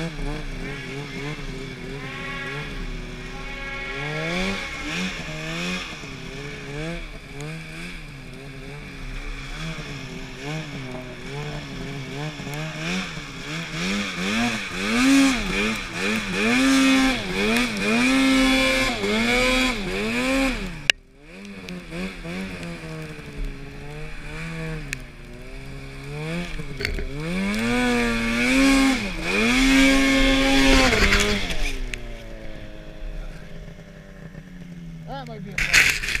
vroom, vroom. That might be a problem.